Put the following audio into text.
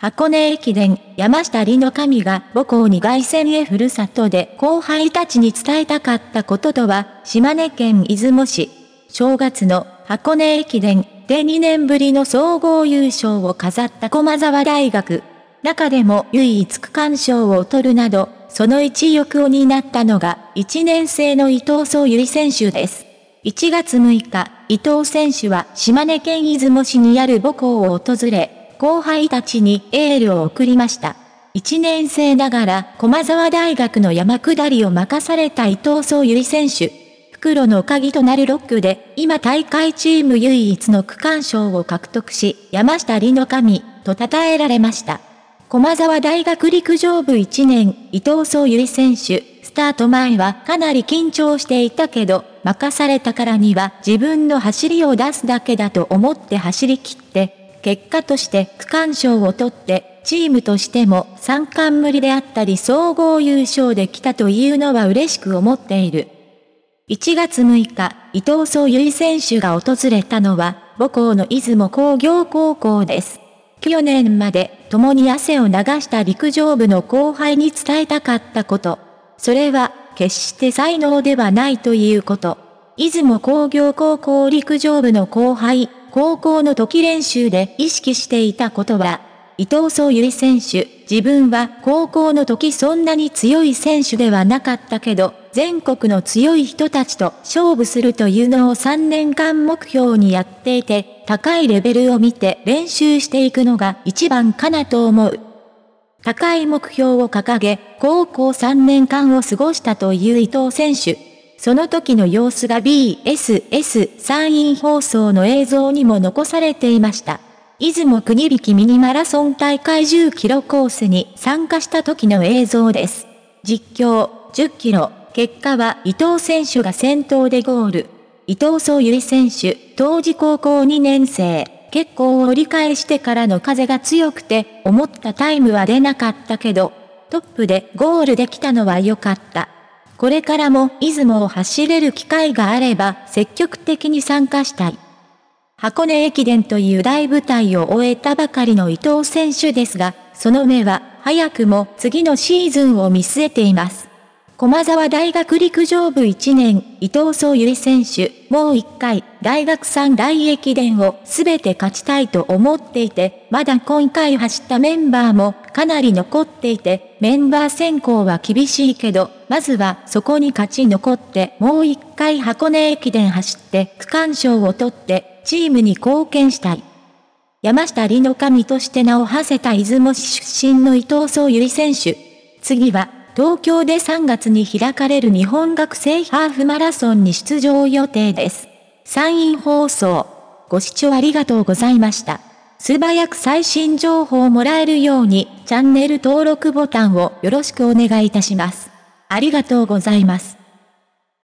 箱根駅伝、山下里の神が母校に凱旋へふるさとで後輩たちに伝えたかったこととは、島根県出雲市。正月の箱根駅伝で2年ぶりの総合優勝を飾った駒沢大学。中でも唯一区間賞を取るなど、その一翼を担ったのが1年生の伊藤総由選手です。1月6日、伊藤選手は島根県出雲市にある母校を訪れ、後輩たちにエールを送りました。1年生ながら駒沢大学の山下りを任された伊藤総由選手。袋の鍵となる6区で、今大会チーム唯一の区間賞を獲得し、山下里の神、と称えられました。駒沢大学陸上部1年、伊藤総由選手、スタート前はかなり緊張していたけど、任されたからには自分の走りを出すだけだと思って走り切って、結果として区間賞を取って、チームとしても三冠無理であったり総合優勝できたというのは嬉しく思っている。1月6日、伊藤総由選手が訪れたのは、母校の出雲工業高校です。去年まで共に汗を流した陸上部の後輩に伝えたかったこと。それは、決して才能ではないということ。出雲工業高校陸上部の後輩、高校の時練習で意識していたことは、伊藤総由選手、自分は高校の時そんなに強い選手ではなかったけど、全国の強い人たちと勝負するというのを3年間目標にやっていて、高いレベルを見て練習していくのが一番かなと思う。高い目標を掲げ、高校3年間を過ごしたという伊藤選手。その時の様子が BSS 山陰放送の映像にも残されていました。出雲国引ミニマラソン大会10キロコースに参加した時の映像です。実況10キロ、結果は伊藤選手が先頭でゴール。伊藤総由選手、当時高校2年生、結構折り返してからの風が強くて、思ったタイムは出なかったけど、トップでゴールできたのは良かった。これからも出雲を走れる機会があれば積極的に参加したい。箱根駅伝という大舞台を終えたばかりの伊藤選手ですが、その目は早くも次のシーズンを見据えています。駒沢大学陸上部1年、伊藤総由選手、もう1回、大学三大駅伝をすべて勝ちたいと思っていて、まだ今回走ったメンバーもかなり残っていて、メンバー選考は厳しいけど、まずはそこに勝ち残って、もう1回箱根駅伝走って区間賞を取って、チームに貢献したい。山下里の神として名を馳せた出雲市出身の伊藤総由選手。次は、東京で3月に開かれる日本学生ハーフマラソンに出場予定です。参院放送。ご視聴ありがとうございました。素早く最新情報をもらえるように、チャンネル登録ボタンをよろしくお願いいたします。ありがとうございます。